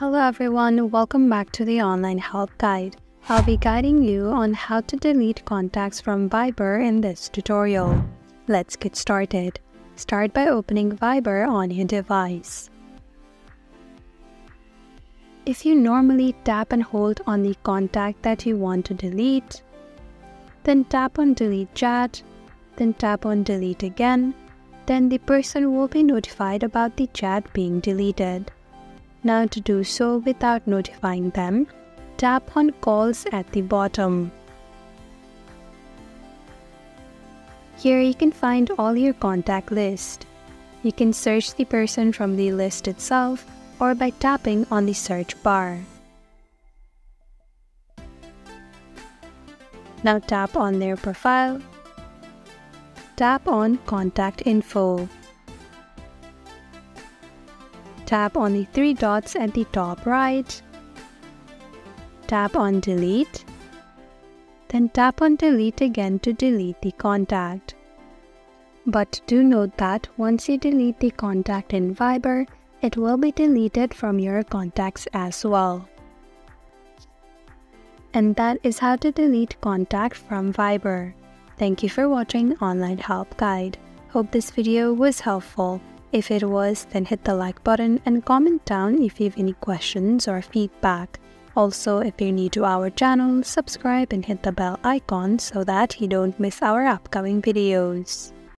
Hello everyone, welcome back to the online help guide. I'll be guiding you on how to delete contacts from Viber in this tutorial. Let's get started. Start by opening Viber on your device. If you normally tap and hold on the contact that you want to delete, then tap on delete chat, then tap on delete again, then the person will be notified about the chat being deleted. Now to do so without notifying them, tap on calls at the bottom. Here you can find all your contact list. You can search the person from the list itself or by tapping on the search bar. Now tap on their profile. Tap on Contact Info. Tap on the three dots at the top right. Tap on Delete. Then tap on Delete again to delete the contact. But do note that once you delete the contact in Viber, it will be deleted from your contacts as well. And that is how to delete contact from Viber. Thank you for watching Online Help Guide. Hope this video was helpful. If it was, then hit the like button and comment down if you have any questions or feedback. Also, if you're new to our channel, subscribe and hit the bell icon so that you don't miss our upcoming videos.